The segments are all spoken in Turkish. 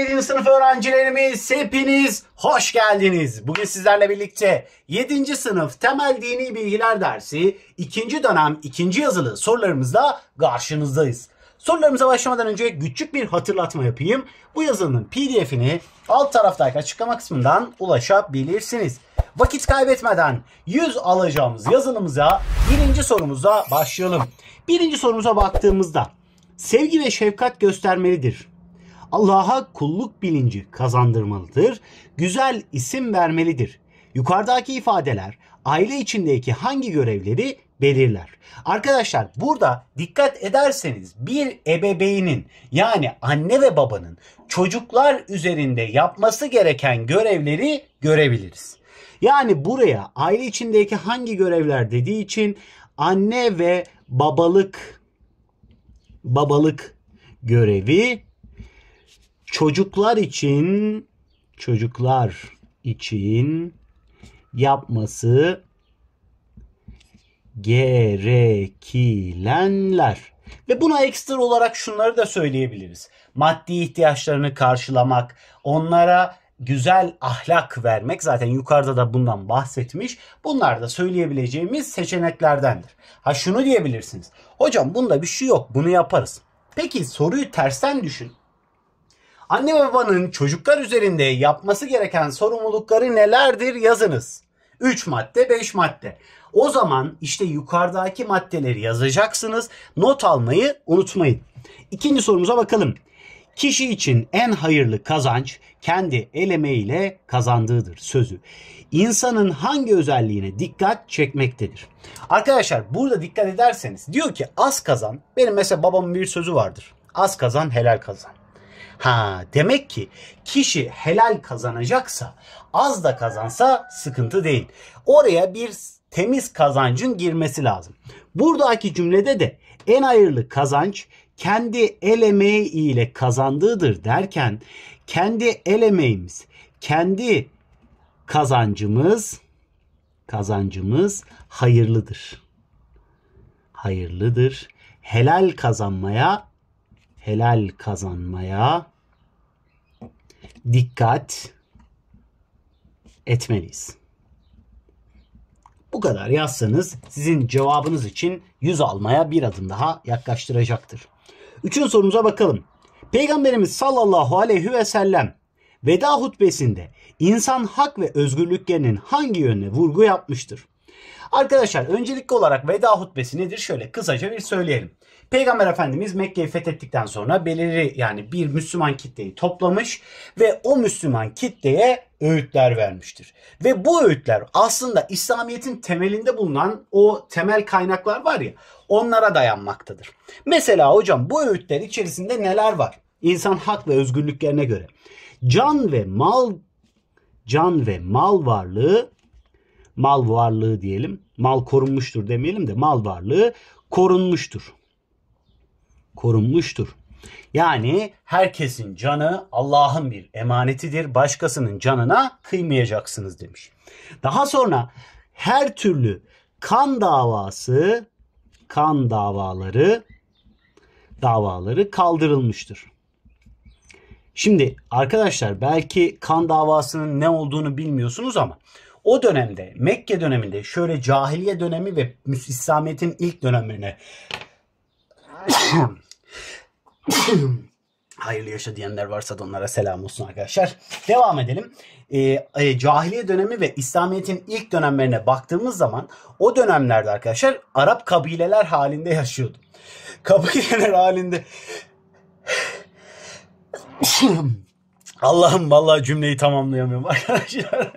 7. sınıf öğrencilerimiz hepiniz hoş geldiniz. Bugün sizlerle birlikte 7. sınıf temel dini bilgiler dersi 2. dönem 2. yazılı sorularımızla karşınızdayız. Sorularımıza başlamadan önce küçük bir hatırlatma yapayım. Bu yazının pdf'ini alt taraftaki açıklama kısmından ulaşabilirsiniz. Vakit kaybetmeden 100 alacağımız yazılımıza birinci sorumuza başlayalım. Birinci sorumuza baktığımızda sevgi ve şefkat göstermelidir. Allah'a kulluk bilinci kazandırmalıdır. Güzel isim vermelidir. Yukarıdaki ifadeler aile içindeki hangi görevleri belirler. Arkadaşlar burada dikkat ederseniz bir ebeveynin yani anne ve babanın çocuklar üzerinde yapması gereken görevleri görebiliriz. Yani buraya aile içindeki hangi görevler dediği için anne ve babalık babalık görevi çocuklar için çocuklar için yapması gerekilenler. Ve buna ekstra olarak şunları da söyleyebiliriz. Maddi ihtiyaçlarını karşılamak, onlara güzel ahlak vermek zaten yukarıda da bundan bahsetmiş. Bunlar da söyleyebileceğimiz seçeneklerdendir. Ha şunu diyebilirsiniz. Hocam bunda bir şey yok bunu yaparız. Peki soruyu tersten düşün. Anne ve babanın çocuklar üzerinde yapması gereken sorumlulukları nelerdir yazınız. 3 madde 5 madde. O zaman işte yukarıdaki maddeleri yazacaksınız. Not almayı unutmayın. İkinci sorumuza bakalım. Kişi için en hayırlı kazanç kendi el emeğiyle kazandığıdır sözü. İnsanın hangi özelliğine dikkat çekmektedir? Arkadaşlar burada dikkat ederseniz diyor ki az kazan. Benim mesela babamın bir sözü vardır. Az kazan helal kazan. Ha demek ki kişi helal kazanacaksa az da kazansa sıkıntı değil. Oraya bir temiz kazancın girmesi lazım. Buradaki cümlede de en hayırlı kazanç kendi el emeği ile kazandığıdır derken kendi el emeğimiz, kendi kazancımız kazancımız hayırlıdır. Hayırlıdır. Helal kazanmaya helal kazanmaya dikkat etmeliyiz. Bu kadar yazsanız sizin cevabınız için 100 almaya bir adım daha yaklaştıracaktır. Üçüncü sorumuza bakalım. Peygamberimiz sallallahu aleyhi ve sellem veda hutbesinde insan hak ve özgürlüklerinin hangi yönüne vurgu yapmıştır? Arkadaşlar öncelikli olarak veda hutbesi nedir? Şöyle kısaca bir söyleyelim. Peygamber Efendimiz Mekke'yi fethettikten sonra belirli yani bir Müslüman kitleyi toplamış ve o Müslüman kitleye öğütler vermiştir. Ve bu öğütler aslında İslamiyet'in temelinde bulunan o temel kaynaklar var ya onlara dayanmaktadır. Mesela hocam bu öğütler içerisinde neler var? İnsan hak ve özgürlüklerine göre. Can ve mal can ve mal varlığı mal varlığı diyelim. Mal korunmuştur demeyelim de mal varlığı korunmuştur korunmuştur. Yani herkesin canı Allah'ın bir emanetidir. Başkasının canına kıymayacaksınız demiş. Daha sonra her türlü kan davası, kan davaları davaları kaldırılmıştır. Şimdi arkadaşlar belki kan davasının ne olduğunu bilmiyorsunuz ama o dönemde Mekke döneminde şöyle cahiliye dönemi ve İslamiyet'in ilk dönemlerine Hayırlı yaşa diyenler varsa da onlara selam olsun arkadaşlar. Devam edelim. Ee, e, cahiliye dönemi ve İslamiyet'in ilk dönemlerine baktığımız zaman o dönemlerde arkadaşlar Arap kabileler halinde yaşıyordu. Kabileler halinde Allah'ım vallahi cümleyi tamamlayamıyorum arkadaşlar.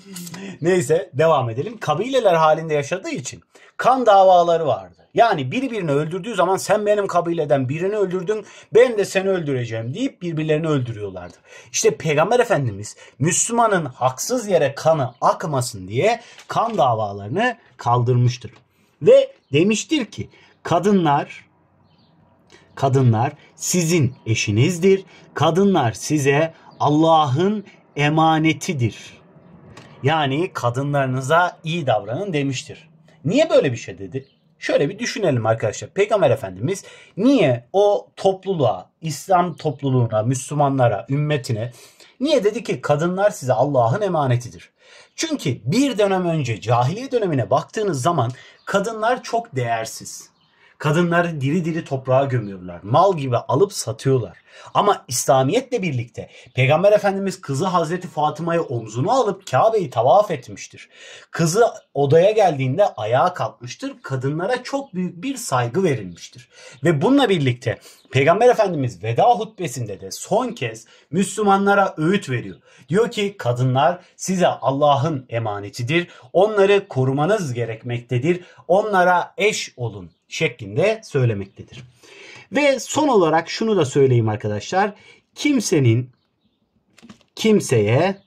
Neyse devam edelim. Kabileler halinde yaşadığı için kan davaları vardı. Yani biri birini öldürdüğü zaman sen benim kabileden birini öldürdün ben de seni öldüreceğim deyip birbirlerini öldürüyorlardı. İşte Peygamber Efendimiz Müslümanın haksız yere kanı akmasın diye kan davalarını kaldırmıştır. Ve demiştir ki kadınlar kadınlar sizin eşinizdir. Kadınlar size Allah'ın emanetidir. Yani kadınlarınıza iyi davranın demiştir. Niye böyle bir şey dedi? Şöyle bir düşünelim arkadaşlar. Peygamber Efendimiz niye o topluluğa, İslam topluluğuna, Müslümanlara, ümmetine niye dedi ki kadınlar size Allah'ın emanetidir? Çünkü bir dönem önce cahiliye dönemine baktığınız zaman kadınlar çok değersiz. Kadınları diri diri toprağa gömüyorlar. Mal gibi alıp satıyorlar. Ama İslamiyetle birlikte Peygamber Efendimiz kızı Hazreti Fatıma'yı omzuna alıp Kabe'yi tavaf etmiştir. Kızı odaya geldiğinde ayağa kalkmıştır. Kadınlara çok büyük bir saygı verilmiştir. Ve bununla birlikte Peygamber Efendimiz veda hutbesinde de son kez Müslümanlara öğüt veriyor. Diyor ki kadınlar size Allah'ın emanetidir. Onları korumanız gerekmektedir. Onlara eş olun şeklinde söylemektedir. Ve son olarak şunu da söyleyeyim arkadaşlar. Kimsenin kimseye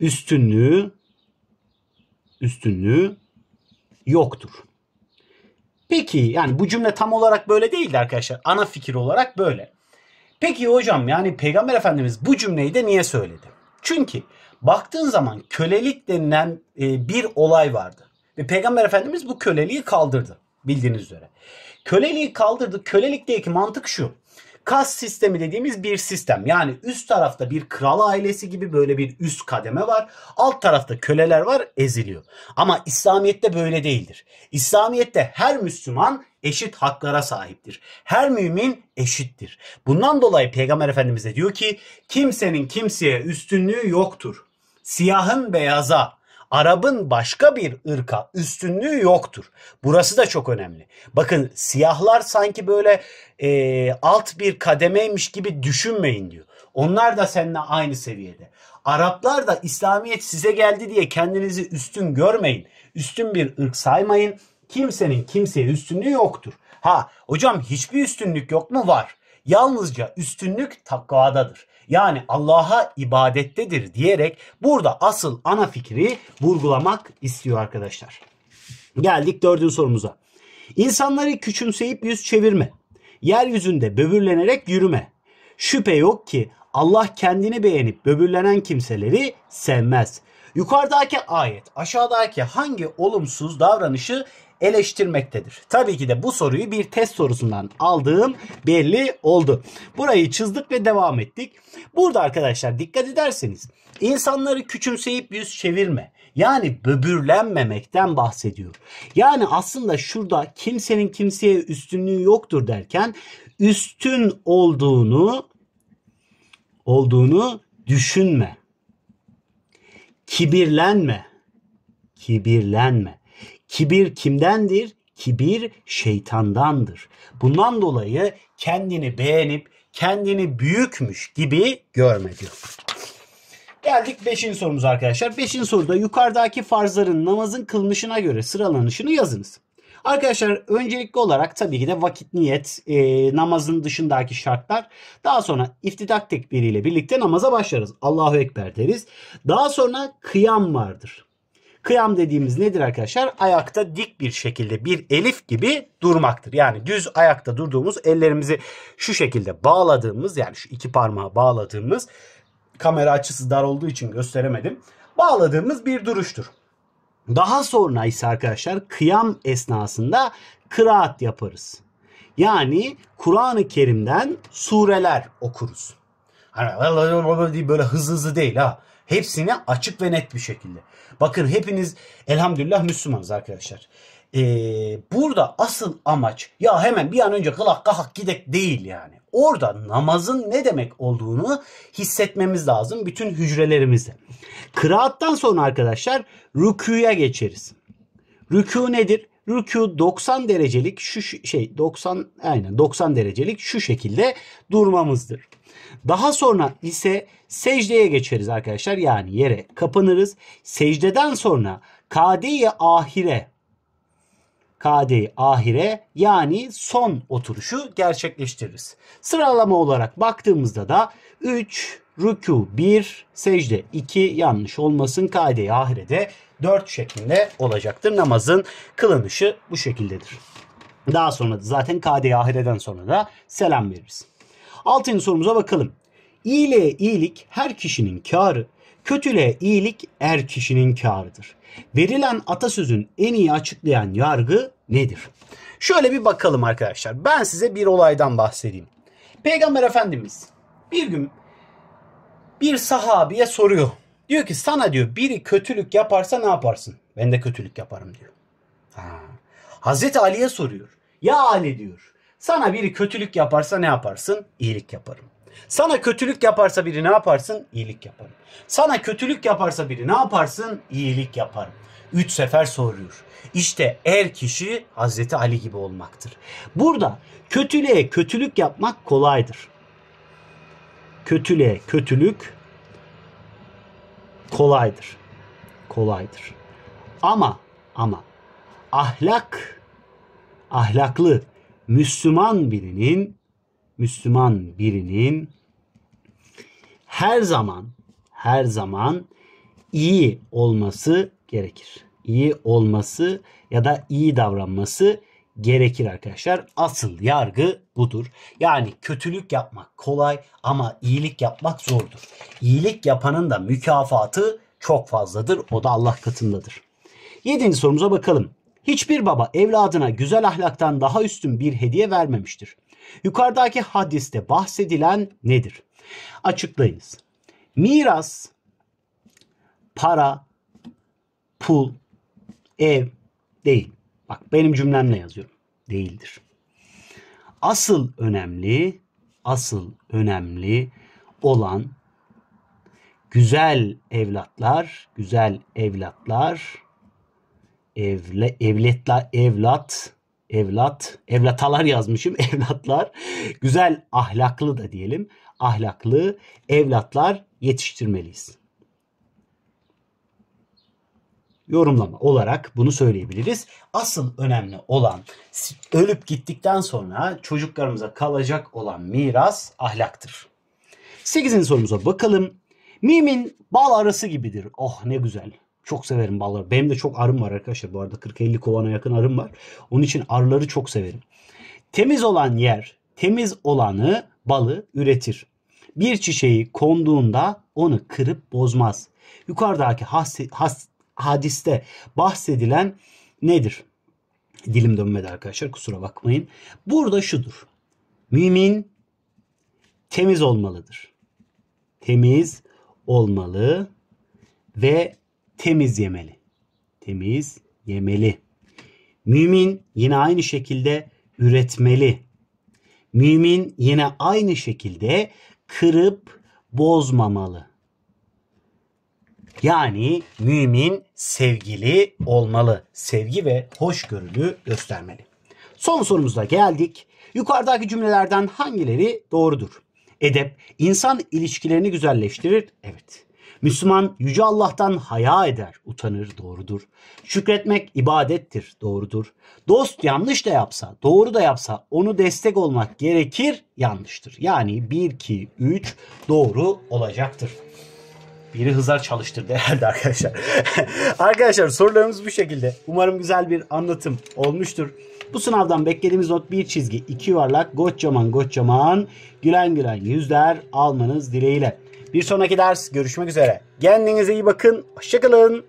üstünlüğü üstünlüğü yoktur. Peki yani bu cümle tam olarak böyle değildi arkadaşlar. Ana fikir olarak böyle. Peki hocam yani Peygamber Efendimiz bu cümleyi de niye söyledi? Çünkü baktığın zaman kölelik denilen e, bir olay vardı. Ve Peygamber Efendimiz bu köleliği kaldırdı bildiğiniz üzere. Köleliği kaldırdı. Kölelikteki mantık şu. Kas sistemi dediğimiz bir sistem. Yani üst tarafta bir kral ailesi gibi böyle bir üst kademe var. Alt tarafta köleler var eziliyor. Ama İslamiyet'te böyle değildir. İslamiyet'te her Müslüman eşit haklara sahiptir. Her mümin eşittir. Bundan dolayı Peygamber Efendimiz de diyor ki kimsenin kimseye üstünlüğü yoktur. Siyahın beyaza, Arap'ın başka bir ırka üstünlüğü yoktur. Burası da çok önemli. Bakın siyahlar sanki böyle e, alt bir kademeymiş gibi düşünmeyin diyor. Onlar da seninle aynı seviyede. Araplar da İslamiyet size geldi diye kendinizi üstün görmeyin. Üstün bir ırk saymayın. Kimsenin kimseye üstünlüğü yoktur. Ha hocam hiçbir üstünlük yok mu? Var. Yalnızca üstünlük takvadadır. Yani Allah'a ibadettedir diyerek burada asıl ana fikri vurgulamak istiyor arkadaşlar. Geldik dördüncü sorumuza. İnsanları küçümseyip yüz çevirme. Yeryüzünde böbürlenerek yürüme. Şüphe yok ki Allah kendini beğenip böbürlenen kimseleri sevmez. Yukarıdaki ayet aşağıdaki hangi olumsuz davranışı eleştirmektedir. Tabii ki de bu soruyu bir test sorusundan aldığım belli oldu. Burayı çizdik ve devam ettik. Burada arkadaşlar dikkat ederseniz insanları küçümseyip yüz çevirme. Yani böbürlenmemekten bahsediyor. Yani aslında şurada kimsenin kimseye üstünlüğü yoktur derken üstün olduğunu olduğunu düşünme. Kibirlenme. Kibirlenme. Kibir kimdendir? Kibir şeytandandır. Bundan dolayı kendini beğenip kendini büyükmüş gibi görme diyor. Geldik 5. sorumuza arkadaşlar. 5. soruda yukarıdaki farzların namazın kılınışına göre sıralanışını yazınız. Arkadaşlar öncelikli olarak tabii ki de vakit niyet, e, namazın dışındaki şartlar. Daha sonra iftidak tekbiriyle birlikte namaza başlarız. Allahu Ekber deriz. Daha sonra kıyam vardır. Kıyam dediğimiz nedir arkadaşlar? Ayakta dik bir şekilde bir elif gibi durmaktır. Yani düz ayakta durduğumuz ellerimizi şu şekilde bağladığımız yani şu iki parmağı bağladığımız kamera açısı dar olduğu için gösteremedim. Bağladığımız bir duruştur. Daha sonra ise arkadaşlar kıyam esnasında kıraat yaparız. Yani Kur'an-ı Kerim'den sureler okuruz. Hani böyle hızlı hızlı değil ha. Hepsini açık ve net bir şekilde. Bakın hepiniz elhamdülillah Müslümanız arkadaşlar. Ee, burada asıl amaç ya hemen bir an önce kılak kahak gidek değil yani. Orada namazın ne demek olduğunu hissetmemiz lazım bütün hücrelerimizde. Kıraattan sonra arkadaşlar rüküye geçeriz. Rükû nedir? Rükû 90 derecelik şu şey 90 aynen 90 derecelik şu şekilde durmamızdır. Daha sonra ise secdeye geçeriz arkadaşlar. Yani yere kapanırız. Secdeden sonra kade ahire kade ahire yani son oturuşu gerçekleştiririz. Sıralama olarak baktığımızda da 3, rükû 1, secde 2 yanlış olmasın kade ahirede 4 şeklinde olacaktır. Namazın kılınışı bu şekildedir. Daha sonra da zaten kade ahireden sonra da selam veririz. Altıncı sorumuza bakalım. İyiliğe iyilik her kişinin karı, Kötülüğe iyilik er kişinin kârıdır. Verilen atasözün en iyi açıklayan yargı nedir? Şöyle bir bakalım arkadaşlar. Ben size bir olaydan bahsedeyim. Peygamber Efendimiz bir gün bir sahabiye soruyor. Diyor ki sana diyor biri kötülük yaparsa ne yaparsın? Ben de kötülük yaparım diyor. Ha. Hazreti Ali'ye soruyor. Ya Ali diyor. Sana biri kötülük yaparsa ne yaparsın? İyilik yaparım. Sana kötülük yaparsa biri ne yaparsın? İyilik yaparım. Sana kötülük yaparsa biri ne yaparsın? İyilik yaparım. Üç sefer soruyor. İşte er kişi Hazreti Ali gibi olmaktır. Burada kötülüğe kötülük yapmak kolaydır. Kötülüğe kötülük kolaydır. Kolaydır. Ama ama ahlak ahlaklı Müslüman birinin Müslüman birinin her zaman her zaman iyi olması gerekir. İyi olması ya da iyi davranması gerekir arkadaşlar. Asıl yargı budur. Yani kötülük yapmak kolay ama iyilik yapmak zordur. İyilik yapanın da mükafatı çok fazladır. O da Allah katındadır. Yedinci sorumuza bakalım. Hiçbir baba evladına güzel ahlaktan daha üstün bir hediye vermemiştir. Yukarıdaki hadiste bahsedilen nedir? Açıklayınız. Miras, para, pul, ev değil. Bak benim cümlemle yazıyorum. Değildir. Asıl önemli, asıl önemli olan güzel evlatlar, güzel evlatlar, evle, evletler, evlat, evlat, evlatalar yazmışım, evlatlar, güzel ahlaklı da diyelim, ahlaklı evlatlar yetiştirmeliyiz. Yorumlama olarak bunu söyleyebiliriz. Asıl önemli olan ölüp gittikten sonra çocuklarımıza kalacak olan miras ahlaktır. 8. sorumuza bakalım. Mimin bal arısı gibidir. Oh ne güzel. Çok severim balları. Benim de çok arım var arkadaşlar. Bu arada 40-50 kovana yakın arım var. Onun için arıları çok severim. Temiz olan yer, temiz olanı balı üretir. Bir çiçeği konduğunda onu kırıp bozmaz. Yukarıdaki has, has, hadiste bahsedilen nedir? Dilim dönmedi arkadaşlar kusura bakmayın. Burada şudur. Mümin temiz olmalıdır. Temiz olmalı ve temiz yemeli. Temiz yemeli. Mümin yine aynı şekilde üretmeli. Mümin yine aynı şekilde kırıp bozmamalı. Yani mümin sevgili olmalı. Sevgi ve hoşgörülü göstermeli. Son sorumuzda geldik. Yukarıdaki cümlelerden hangileri doğrudur? Edep insan ilişkilerini güzelleştirir. Evet. Müslüman yüce Allah'tan haya eder, utanır, doğrudur. Şükretmek ibadettir, doğrudur. Dost yanlış da yapsa, doğru da yapsa onu destek olmak gerekir, yanlıştır. Yani 1, 2, 3 doğru olacaktır. Biri hızar çalıştırdı herhalde arkadaşlar. arkadaşlar sorularımız bu şekilde. Umarım güzel bir anlatım olmuştur. Bu sınavdan beklediğimiz not bir çizgi, iki yuvarlak, kocaman kocaman, gülen gülen yüzler almanız dileğiyle. Bir sonraki ders görüşmek üzere. Kendinize iyi bakın. Hoşçakalın.